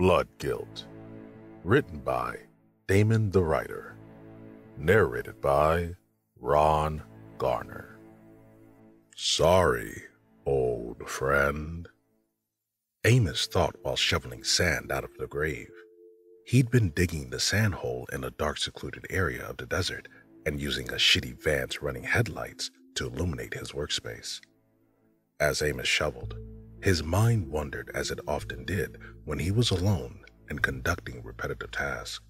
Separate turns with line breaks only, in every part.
Blood Guilt. Written by Daymond the Writer. Narrated by Ron Garner. Sorry, old friend. Amos thought while shoveling sand out of the grave. He'd been digging the sand hole in a dark, secluded area of the desert and using a shitty van's running headlights to illuminate his workspace. As Amos shoveled, his mind wandered as it often did when he was alone and conducting repetitive tasks.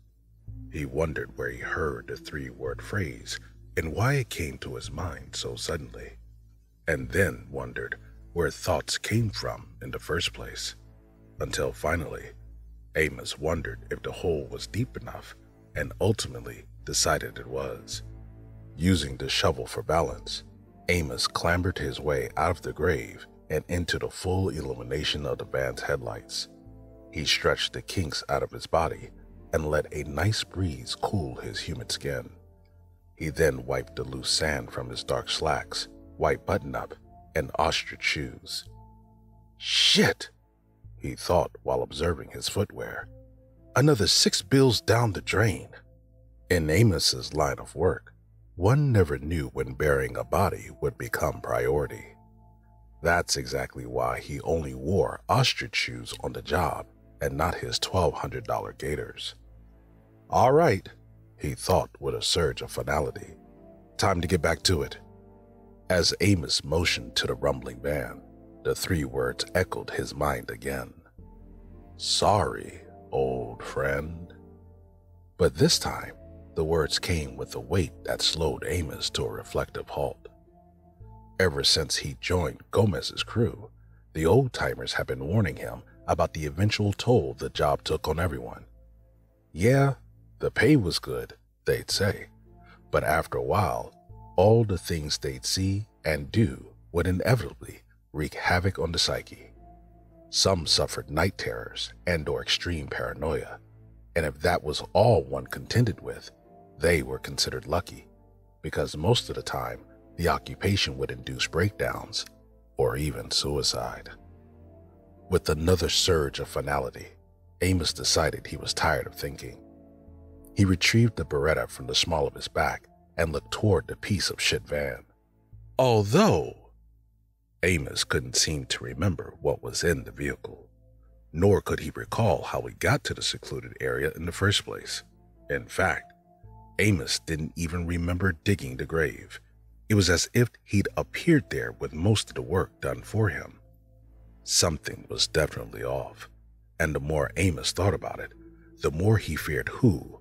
He wondered where he heard the three word phrase and why it came to his mind so suddenly, and then wondered where thoughts came from in the first place, until finally, Amos wondered if the hole was deep enough and ultimately decided it was. Using the shovel for balance, Amos clambered his way out of the grave and into the full illumination of the van's headlights. He stretched the kinks out of his body and let a nice breeze cool his humid skin. He then wiped the loose sand from his dark slacks, white button up, and ostrich shoes. Shit, he thought while observing his footwear. Another six bills down the drain. In Amos's line of work, one never knew when burying a body would become priority. That's exactly why he only wore ostrich shoes on the job and not his $1,200 gators. All right, he thought with a surge of finality. Time to get back to it. As Amos motioned to the rumbling van, the three words echoed his mind again. Sorry, old friend. But this time, the words came with a weight that slowed Amos to a reflective halt. Ever since he joined Gomez's crew, the old timers have been warning him about the eventual toll the job took on everyone. Yeah, the pay was good, they'd say, but after a while, all the things they'd see and do would inevitably wreak havoc on the psyche. Some suffered night terrors and or extreme paranoia, and if that was all one contended with, they were considered lucky, because most of the time the occupation would induce breakdowns or even suicide. With another surge of finality, Amos decided he was tired of thinking. He retrieved the Beretta from the small of his back and looked toward the piece of shit van. Although Amos couldn't seem to remember what was in the vehicle, nor could he recall how he got to the secluded area in the first place. In fact, Amos didn't even remember digging the grave it was as if he'd appeared there with most of the work done for him. Something was definitely off, and the more Amos thought about it, the more he feared who,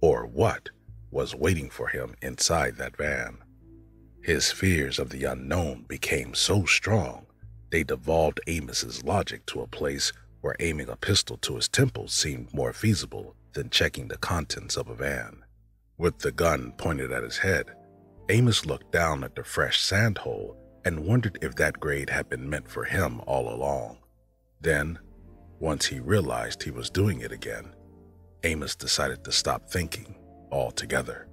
or what, was waiting for him inside that van. His fears of the unknown became so strong, they devolved Amos's logic to a place where aiming a pistol to his temple seemed more feasible than checking the contents of a van. With the gun pointed at his head, Amos looked down at the fresh sand hole and wondered if that grade had been meant for him all along. Then, once he realized he was doing it again, Amos decided to stop thinking altogether.